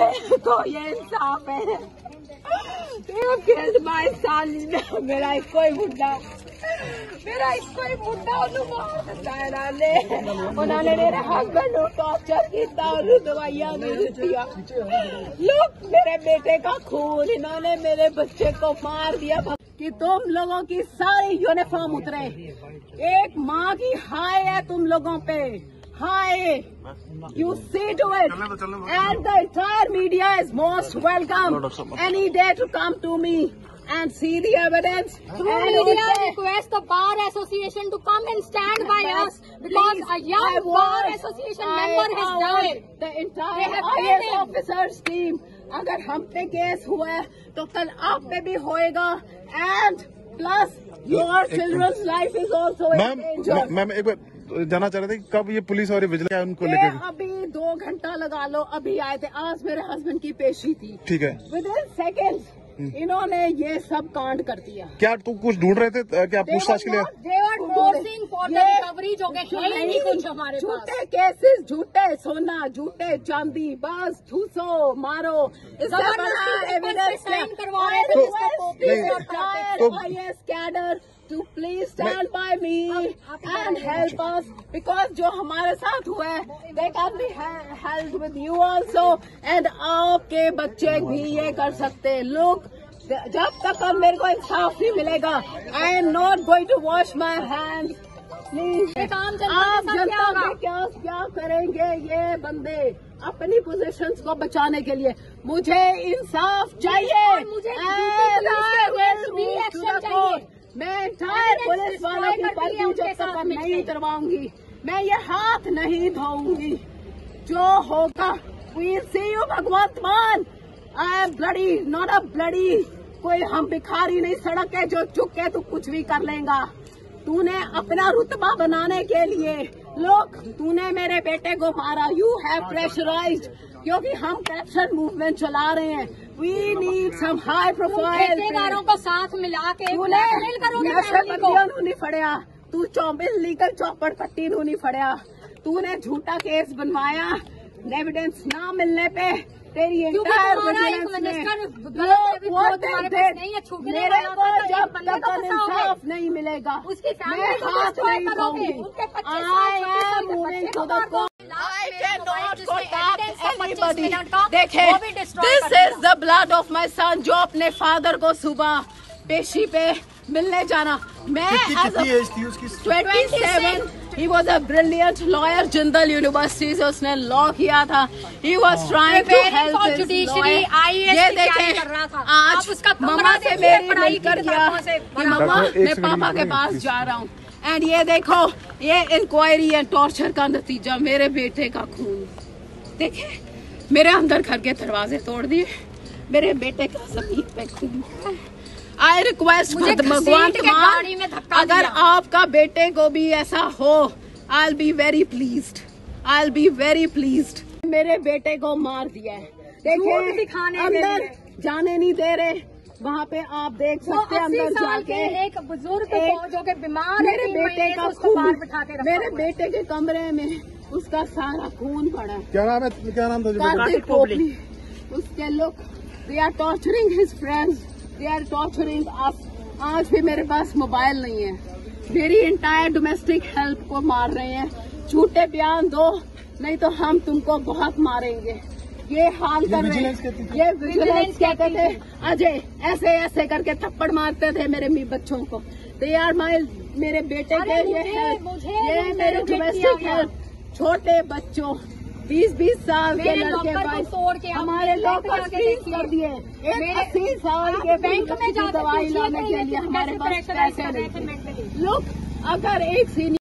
देखो ये इंसाफ है You killed my son. मेरा ਇੱਕੋ ਹੀ ਮੁੰਡਾ ਮੇਰਾ ਇੱਕੋ ਹੀ ਮੁੰਡਾ ਉਹਨੂੰ ਮਾਰ ਦਿੱਤਾ ਇਹਨਾਂ ਨੇ ਉਹਨਾਂ ਨੇ ਮੇਰੇ ਹਸਬੰਡ ਨੂੰ ਟੌਰਚਰ ਕੀਤਾ ਉਹਨੂੰ ਦਵਾਈਆਂ ਨਹੀਂ ਦਿੱਤੀਆਂ लोग मेरे बेटे का खून इन्होंने मेरे बच्चे को मार दिया कि तुम लोगों की सारी यूनिफॉर्म उतरे एक माँ की हाय है तुम लोगों पे Hi you see to it and the entire media is most welcome any day to come to me and see the evidence Through and media, also- request the Bar Association to come and stand by us because Please, a young I Bar want- Association I member has want died. The They entire have IAS killed him. officers team अगर हम पे case हुआ है तो कल आप पे भी होएगा and plus your childrens life is also ma'am ma'am- ma'am एक बार जानना चाह रहे थे कि कब ये पुलिस और विजिलेंस उनको लेकर अभी दो घंटा लगा लो अभी आए थे। आज मेरे हस्बैंड की पेशी थी। ठीक है। विद इन सेकेंड इन्होंने ये सब कांड कर दिया। क्या तुम कुछ ढूंढ रहे थे क्या पूछताछ के लिए? झूठे केसेस झूठे सोना झूठे चांदी बस ठूसो मारो तो- cadre two please stand by me and help us because जो हमारे साथ हुआ है they can be help with you also and आपके बच्चे भी ये कर सकते हैं। लोग जब तक अब मेरे को इंसाफ नहीं मिलेगा I am not going to wash my hand please आप जनता में क्या क्या करेंगे ये बंदे अपनी पोजीशंस को बचाने के लिए? मुझे इंसाफ चाहिए। मुझे मैं इंटायर पुलिस वालों की पर्ची जब तक नहीं करवाऊँगी उतरवाऊँगी मैं ये हाथ नहीं धोऊँगी। जो होगा we'll see you Bhagwant Mann. I am bloody not a bloody कोई हम भिखारी नहीं सड़क है जो चुप के तू कुछ भी कर लेगा। तूने अपना रुतबा बनाने के लिए लोग तूने मेरे बेटे को मारा। यू हैव प्रेशराइज क्योंकि हम करप्शन मूवमेंट चला रहे हैं। We need some high profile ठेकेदारों को साथ मिला के फड़िया। तू चौबीस लीगल चौपड़ पट्टी नहीं फड़िया। तूने झूठा केस बनवाया। एविडेंस ना मिलने पे। तेरी मेरे को तो जब तक इंसाफ नहीं मिलेगा उसकी मैं हाथ नहीं धोऊँगी उनके 25 साल I am moving to the मार दो। कोर्ट लास्ट I में cannot मोबाइल जिसमें contact evidence 25 anybody. मिनट का, देखे वो this is the blood of my son जो अपने फादर को सुबह पेशी पे मिलने जाना। मैं उसकी? 27 he was a brilliant lawyer Jindal university से उसने लॉ किया था। He was trying to Preparing help for his judiciary, lawyer. IAS ये की तैयारी देखें कर रहा था। आज आप उसका कमरा मम्मा से मेरी पढ़ाई मिलकर की गया किताबों से कि मम्मा मैं पापा के पास. जा रहा हूँ। एंड ये देखो ये इंक्वायरी है टॉर्चर का नतीजा मेरे बेटे का खून। देखे मेरे अंदर घर के दरवाजे तोड़ दिए। मेरे बेटे का ज़मीन पे खून है। आई रिक्वेस्ट मुझे भगवान घसीट के गाड़ी में धक्का अगर आपका बेटे को भी ऐसा हो I'll be very please I be very please मेरे बेटे को मार दिया है। देखिए दिखाने अंदर जाने नहीं दे रहे। वहाँ पे आप देख सकते हैं अंदर साल के एक बुज़ुर्ग जो कि बीमार है मेरे बेटे का खून बिठा के रखा मेरे बेटे के कमरे में उसका सारा खून पड़ा। है क्या नाम है? क्या नाम था उसके look they are torturing his friends they are torturing us आज भी मेरे पास मोबाइल नहीं है। मेरी इंटायर डोमेस्टिक हेल्प को मार रहे हैं। झूठे बयान दो नहीं तो हम तुमको बहुत मारेंगे। ये हाल कर रहे हैं। ये विजिलेंस कहते थे। अजय ऐसे ऐसे करके थप्पड़ मारते थे मेरे मी बच्चों को। दे आर माई मेरे बेटे के ये मेरे डोमेस्टिक हेल्प छोटे बच्चों बीस बीस साल के लड़के भाई तोड़ के हमारे जाके सीज कर दिए। एक अस्सी साल के बैंक में दवाई लाने के लिए हमारे पास पैसे नहीं लोग अगर एक सीनियर